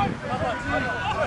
やばい!